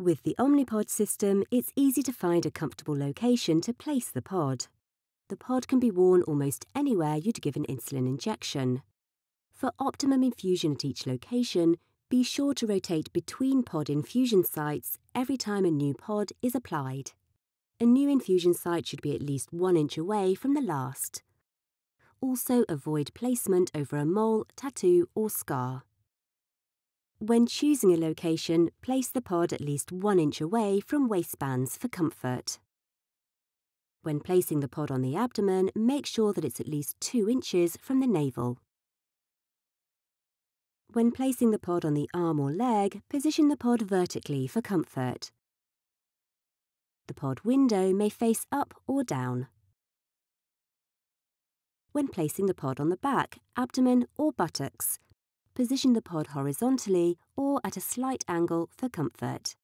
With the Omnipod system, it's easy to find a comfortable location to place the pod. The pod can be worn almost anywhere you'd give an insulin injection. For optimum infusion at each location, be sure to rotate between pod infusion sites every time a new pod is applied. A new infusion site should be at least one inch away from the last. Also avoid placement over a mole, tattoo or scar. When choosing a location, place the pod at least one inch away from waistbands for comfort. When placing the pod on the abdomen, make sure that it's at least two inches from the navel. When placing the pod on the arm or leg, position the pod vertically for comfort. The pod window may face up or down. When placing the pod on the back, abdomen or buttocks, position the pod horizontally or at a slight angle for comfort.